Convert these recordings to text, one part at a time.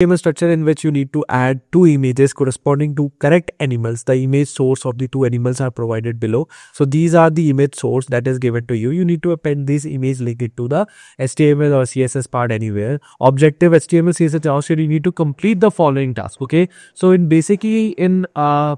HTML structure in which you need to add two images corresponding to correct animals. The image source of the two animals are provided below. So these are the image source that is given to you. You need to append this image link to the HTML or CSS part anywhere. Objective HTML, CSS, JavaScript, you need to complete the following task. Okay. So in basically in uh,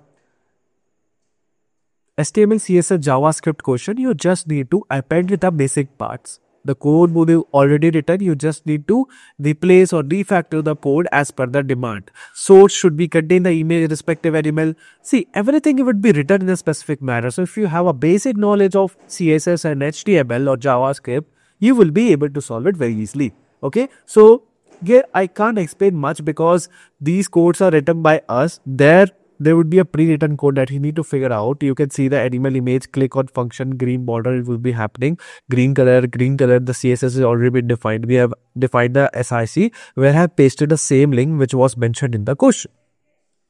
HTML, CSS, JavaScript question, you just need to append with the basic parts the code would be already written you just need to replace or refactor the code as per the demand. Source should be contain the image respective animal see everything would be written in a specific manner. So if you have a basic knowledge of css and html or javascript you will be able to solve it very easily. Okay? So here i can't explain much because these codes are written by us. There there would be a pre-written code that you need to figure out. You can see the animal image, click on function, green border, it will be happening. Green color, green color, the CSS is already been defined. We have defined the SIC where I have pasted the same link which was mentioned in the question.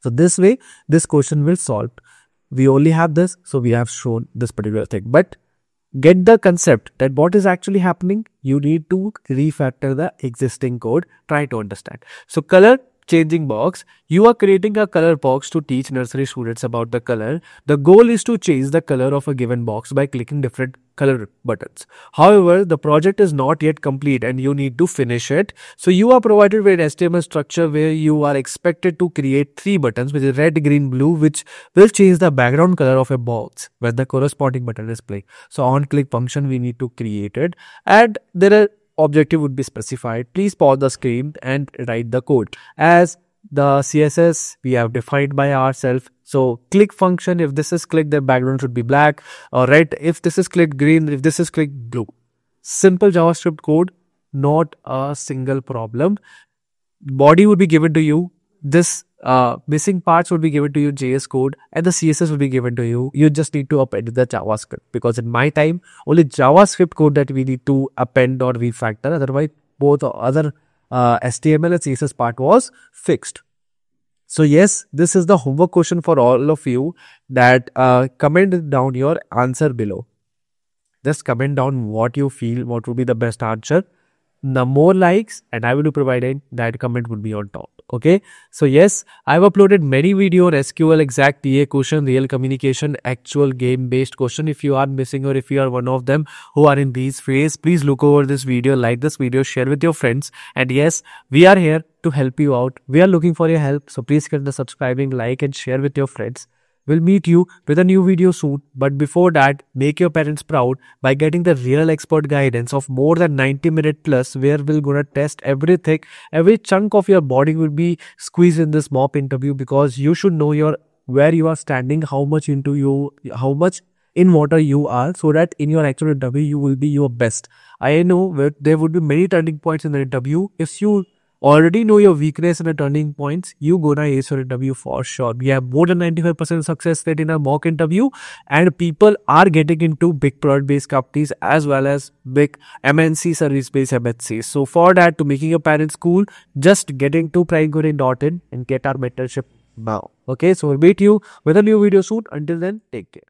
So this way, this question will solve. We only have this, so we have shown this particular thing. But get the concept that what is actually happening, you need to refactor the existing code. Try to understand. So color changing box, you are creating a color box to teach nursery students about the color. The goal is to change the color of a given box by clicking different color buttons. However, the project is not yet complete and you need to finish it. So you are provided with an HTML structure where you are expected to create three buttons which is red, green, blue which will change the background color of a box when the corresponding button is playing. So on click function we need to create it and there are objective would be specified. Please pause the screen and write the code. As the CSS we have defined by ourselves. So click function, if this is click, the background should be black or red. If this is click green, if this is click blue. Simple JavaScript code, not a single problem. Body would be given to you. This uh, missing parts would be given to you JS code and the CSS will be given to you. You just need to append the JavaScript because in my time, only JavaScript code that we need to append or refactor. Otherwise, both other uh, HTML and CSS part was fixed. So yes, this is the homework question for all of you that uh, comment down your answer below. Just comment down what you feel, what would be the best answer. The more likes and I will be providing that comment would be on top okay? So yes i've uploaded many video on sql exact ta question real communication actual game based question. If you are missing or if you are one of them who are in these phase please look over this video like this video share with your friends. And yes we are here to help you out. We are looking for your help. So please consider subscribing like and share with your friends We'll meet you with a new video soon, but before that, make your parents proud by getting the real expert guidance of more than 90 minute plus where we're gonna test everything. Every chunk of your body will be squeezed in this mock interview because you should know your where you are standing, how much into you, how much in water you are so that in your actual interview you will be your best. I know there would be many turning points in the interview. If you already know your weakness and the turning points, you gonna ace your interview for sure. We have more than 95% success rate in our mock interview and people are getting into big product based companies as well as big MNC service based MNCs. So for that to making your parents cool, just get into primecoding.in and get our mentorship now. Okay, so we'll meet you with a new video soon. Until then, take care.